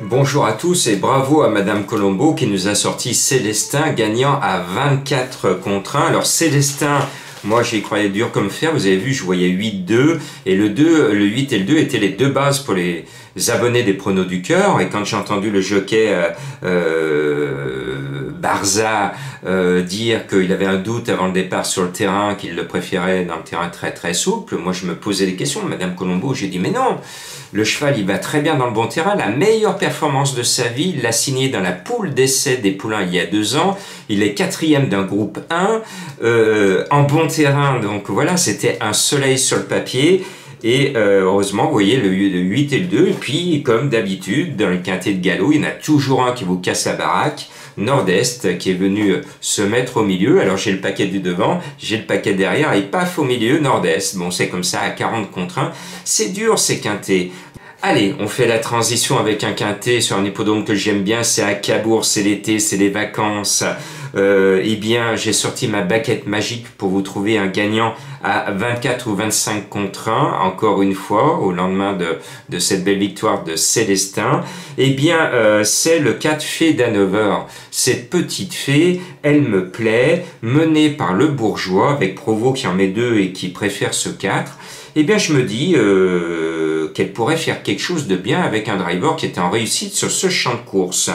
Bonjour à tous et bravo à Madame Colombo qui nous a sorti Célestin gagnant à 24 contre 1. Alors Célestin, moi j'y croyais dur comme fer, vous avez vu je voyais 8-2 et le 2, le 8 et le 2 étaient les deux bases pour les abonnés des pronos du cœur et quand j'ai entendu le jockey euh, euh, Barza euh, dire qu'il avait un doute avant le départ sur le terrain, qu'il le préférait dans le terrain très très souple, moi je me posais des questions. Madame Colombo, j'ai dit mais non, le cheval il va très bien dans le bon terrain, la meilleure performance de sa vie, il l'a signé dans la poule d'essai des poulains il y a deux ans, il est quatrième d'un groupe 1, en bon terrain, donc voilà, c'était un soleil sur le papier. Et euh, heureusement, vous voyez le, 8 et le 2. Et puis, comme d'habitude, dans le quintet de galop, il y en a toujours un qui vous casse la baraque. Nord-Est qui est venu euh, se mettre au milieu. Alors j'ai le paquet du devant, j'ai le paquet derrière et paf au milieu, Nord-Est. Bon, c'est comme ça à 40 contre 1. C'est dur ces quintets. Allez, on fait la transition avec un quintet sur un hippodrome que j'aime bien, c'est à Cabourg, c'est l'été, c'est les vacances. Euh, eh bien, j'ai sorti ma baquette magique pour vous trouver un gagnant à 24 ou 25 contre 1, encore une fois, au lendemain de, de cette belle victoire de Célestin. Eh bien, euh, c'est le 4 Fée d'Hanover. Cette petite fée, elle me plaît, menée par le bourgeois, avec Provo qui en met deux et qui préfère ce 4. Eh bien, je me dis... Euh, qu'elle pourrait faire quelque chose de bien avec un driver qui était en réussite sur ce champ de course.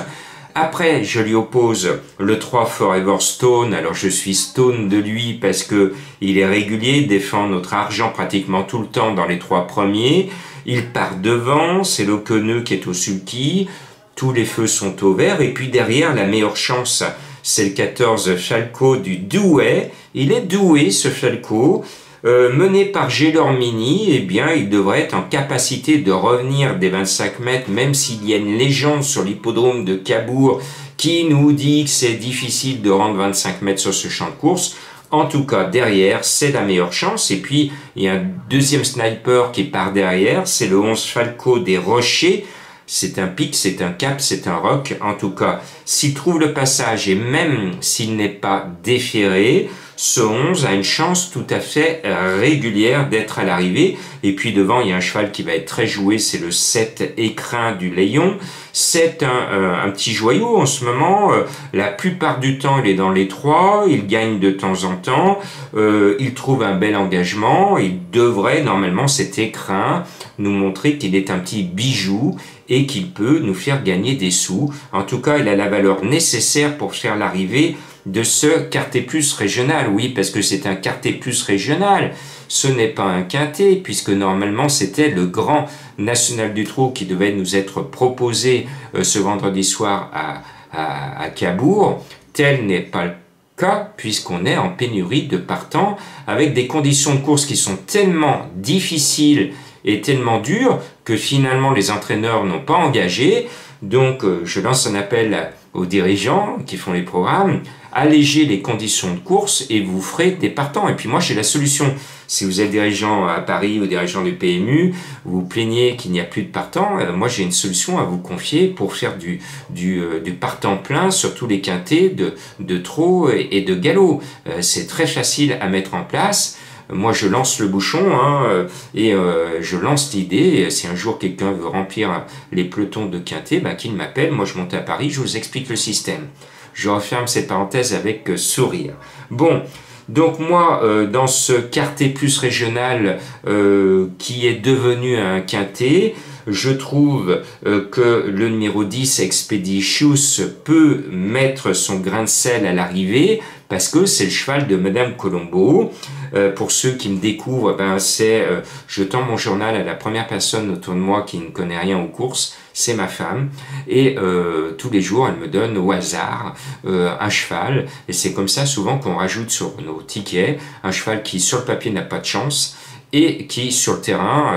Après, je lui oppose le 3 Forever Stone. Alors, je suis stone de lui parce que il est régulier, défend notre argent pratiquement tout le temps dans les trois premiers. Il part devant, c'est l'Okeneux qui est au sulky. Tous les feux sont au vert. Et puis derrière, la meilleure chance, c'est le 14 Falco du Douai. Il est doué, ce Falco. Euh, mené par Gélormini, eh bien, il devrait être en capacité de revenir des 25 mètres, même s'il y a une légende sur l'hippodrome de Cabourg qui nous dit que c'est difficile de rendre 25 mètres sur ce champ de course. En tout cas, derrière, c'est la meilleure chance. Et puis, il y a un deuxième sniper qui part derrière, c'est le 11 Falco des Rochers. C'est un pic, c'est un cap, c'est un roc. En tout cas, s'il trouve le passage et même s'il n'est pas déféré, ce 11 a une chance tout à fait euh, régulière d'être à l'arrivée. Et puis devant, il y a un cheval qui va être très joué, c'est le 7 écrin du Léon. C'est un, euh, un, petit joyau en ce moment. Euh, la plupart du temps, il est dans les trois. Il gagne de temps en temps. il trouve un bel engagement. Il devrait, normalement, cet écrin, nous montrer qu'il est un petit bijou et qu'il peut nous faire gagner des sous. En tout cas, il a la valeur nécessaire pour faire l'arrivée de ce quartet plus régional. Oui, parce que c'est un quartet plus régional. Ce n'est pas un quintet, puisque normalement c'était le grand national du trot qui devait nous être proposé euh, ce vendredi soir à, à Cabourg. Tel n'est pas le cas, puisqu'on est en pénurie de partants, avec des conditions de course qui sont tellement difficiles et tellement dures que finalement les entraîneurs n'ont pas engagé. Donc euh, je lance un appel aux dirigeants qui font les programmes allégez les conditions de course et vous ferez des partants. Et puis moi, j'ai la solution. Si vous êtes dirigeant à Paris ou dirigeant du PMU, vous plaignez qu'il n'y a plus de partants, euh, moi j'ai une solution à vous confier pour faire du, du, euh, partant plein sur tous les quintés de, de trot et, de galop. C'est très facile à mettre en place moi je lance le bouchon hein, et je lance l'idée. Si un jour quelqu'un veut remplir les pelotons de quintet, bah, qu'il m'appelle. Moi je monte à Paris, je vous explique le système. Je referme cette parenthèse avec euh, sourire. Bon, donc moi, euh, dans ce quartet plus régional euh, qui est devenu un quintet, je trouve que le numéro 10, Expeditious, peut mettre son grain de sel à l'arrivée parce que c'est le cheval de Madame Colombo. Euh, pour ceux qui me découvrent, ben c'est euh, je tends mon journal à la première personne autour de moi qui ne connaît rien aux courses, c'est ma femme. Et euh, tous les jours, elle me donne au hasard un cheval. Et c'est comme ça souvent qu'on rajoute sur nos tickets un cheval qui sur le papier n'a pas de chance et qui sur le terrain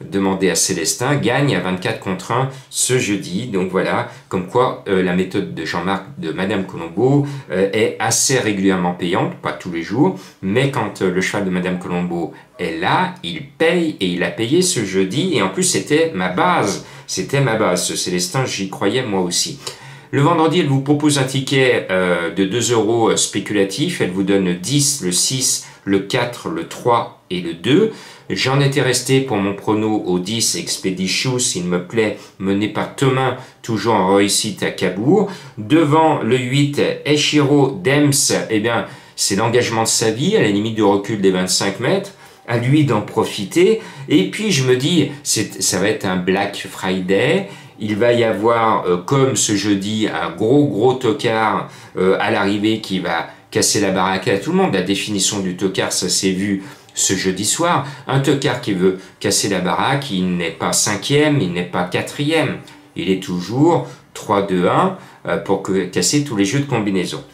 demandé à Célestin, gagne à 24 contre 1 ce jeudi. Donc voilà, comme quoi euh, la méthode de Jean-Marc de Madame Colombo euh, est assez régulièrement payante, pas tous les jours, mais quand euh, le cheval de Madame Colombo est là, il paye et il a payé ce jeudi. Et en plus, c'était ma base, c'était ma base. Ce Célestin, j'y croyais moi aussi. Le vendredi, elle vous propose un ticket euh, de 2 euros spéculatif. Elle vous donne 10, le 6, le 4, le 3 et le 2. J'en étais resté pour mon prono au 10 Expeditious, s'il me plaît, mené par Thomas, toujours en réussite à Cabourg. Devant le 8 Eshiro Dems, eh bien, c'est l'engagement de sa vie, à la limite du recul des 25 mètres à lui d'en profiter. Et puis je me dis, ça va être un Black Friday. Il va y avoir, euh, comme ce jeudi, un gros gros tocard euh, à l'arrivée qui va casser la baraque à tout le monde. La définition du tocard, ça s'est vu ce jeudi soir. Un tocard qui veut casser la baraque, il n'est pas cinquième, il n'est pas quatrième. Il est toujours 3-2-1 euh, pour casser tous les jeux de combinaison.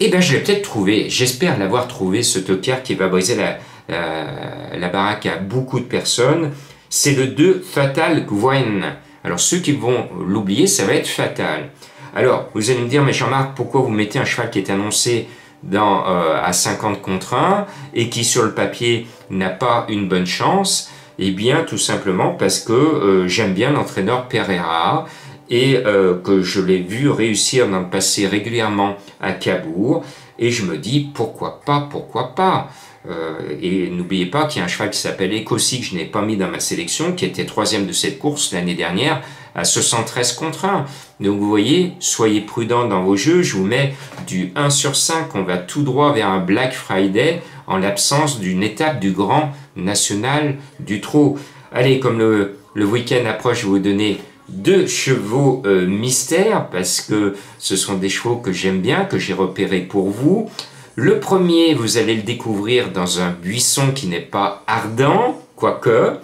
Eh bien, je l'ai peut-être trouvé. J'espère l'avoir trouvé, ce tocard qui va briser la, la, baraque à beaucoup de personnes, c'est le 2 Fatal Gwen. Alors ceux qui vont l'oublier, ça va être fatal. Alors, vous allez me dire, mais Jean-Marc, pourquoi vous mettez un cheval qui est annoncé dans, euh, à 50 contre 1 et qui sur le papier n'a pas une bonne chance? Eh bien, tout simplement parce que euh, j'aime bien l'entraîneur Pereira et euh, que je l'ai vu réussir dans le passé régulièrement à Cabourg. Et je me dis, pourquoi pas, pourquoi pas euh, et n'oubliez pas qu'il y a un cheval qui s'appelle Ecossi que je n'ai pas mis dans ma sélection, qui était troisième de cette course l'année dernière à 73 contre 1. Donc vous voyez, soyez prudents dans vos jeux, je vous mets du 1 sur 5, on va tout droit vers un Black Friday en l'absence d'une étape du Grand National du Trot. Allez, comme le, le week-end approche, je vais vous donner deux chevaux euh, mystères parce que ce sont des chevaux que j'aime bien, que j'ai repérés pour vous. Le premier, vous allez le découvrir dans un buisson qui n'est pas ardent, quoique,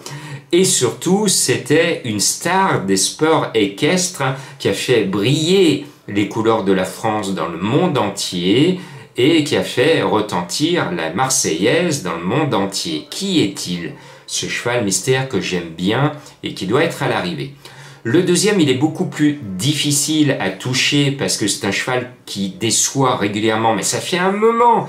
et surtout, c'était une star des sports équestres qui a fait briller les couleurs de la France dans le monde entier et qui a fait retentir la Marseillaise dans le monde entier. Qui est-il? Ce cheval mystère que j'aime bien et qui doit être à l'arrivée. Le deuxième, il est beaucoup plus difficile à toucher parce que c'est un cheval qui déçoit régulièrement, mais ça fait un moment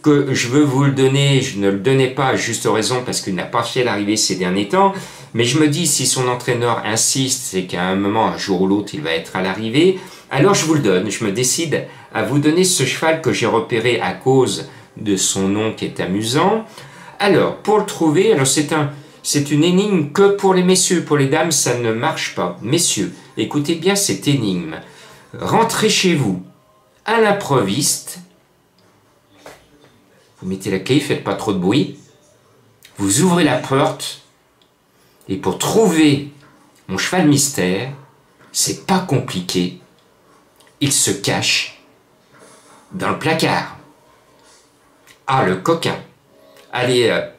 que je veux vous le donner, je ne le donnais pas à juste raison parce qu'il n'a pas fait l'arrivée ces derniers temps, mais je me dis si son entraîneur insiste, c'est qu'à un moment, un jour ou l'autre, il va être à l'arrivée, alors je vous le donne, je me décide à vous donner ce cheval que j'ai repéré à cause de son nom qui est amusant. Alors, pour le trouver, alors c'est un c'est une énigme que pour les messieurs, pour les dames, ça ne marche pas. Messieurs, écoutez bien cette énigme. Rentrez chez vous à l'improviste. Vous mettez la clé, faites pas trop de bruit. Vous ouvrez la porte. Et pour trouver mon cheval mystère, c'est pas compliqué. Il se cache dans le placard. Ah, le coquin. Allez,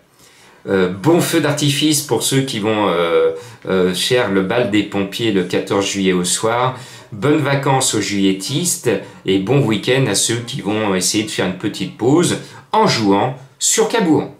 euh, bon feu d'artifice pour ceux qui vont euh, euh, faire le bal des pompiers le 14 juillet au soir. Bonnes vacances aux juilletistes et bon week-end à ceux qui vont essayer de faire une petite pause en jouant sur Cabourg.